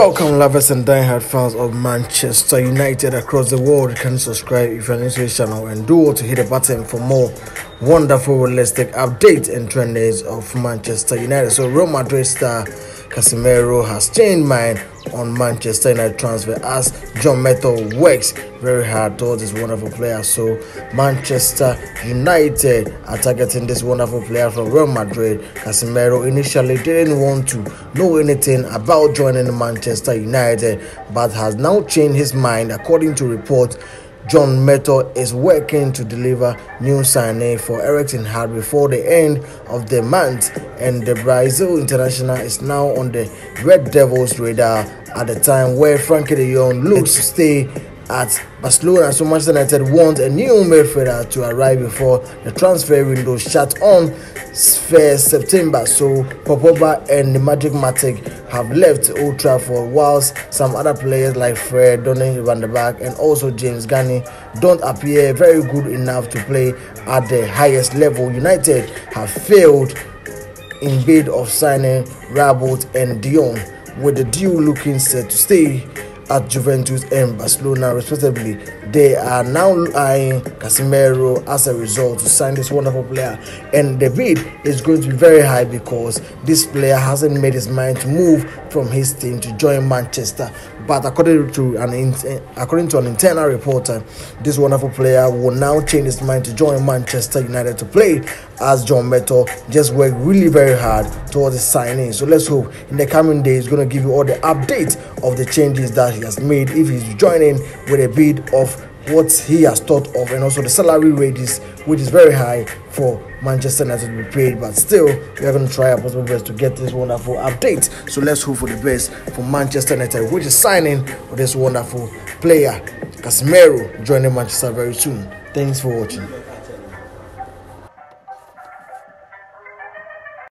Welcome, lovers and diehard fans of Manchester United across the world. You can subscribe if you're new to this channel and do to hit the button for more wonderful, realistic updates and trends of Manchester United. So, Real Madrid star Casemiro has changed mind on Manchester United transfer as John Murtough works very hard towards this wonderful player. So Manchester United are targeting this wonderful player from Real Madrid. Casemiro initially didn't want to know anything about joining Manchester United, but has now changed his mind according to reports. John Murtough is working to deliver new signing for Erik ten Hag before the end of the month, and the Brazil international is now on the Red Devils radar at the time where Frenkie de Jong looks to stay at Barcelona. So Manchester United want a new midfielder to arrive before the transfer window shut on 1st September. So Pogba and the Magic Matic have left Old Trafford, whilst some other players like Fred, Donny van der Beek, and also James Garner don't appear very good enough to play at the highest level. United have failed in bid of signing Rabiot and de Jong, with the deal looking set to stay at Juventus and Barcelona, respectively. They are now eyeing Casemiro as a result to sign this wonderful player, and the bid is going to be very high because this player hasn't made his mind to move from his team to join Manchester. But according to an according to an internal reporter, this wonderful player will now change his mind to join Manchester United to play as John Murtough just worked really very hard towards the signing. So let's hope in the coming days going to give you all the updates of the changes that he has made if he's joining with a bid of what he has thought of and also the salary wages which is very high for Manchester United to be paid. But still we are going to try our possible best to get this wonderful update. So let's hope for the best for Manchester United which is signing this wonderful player Casemiro joining Manchester very soon. Thanks for watching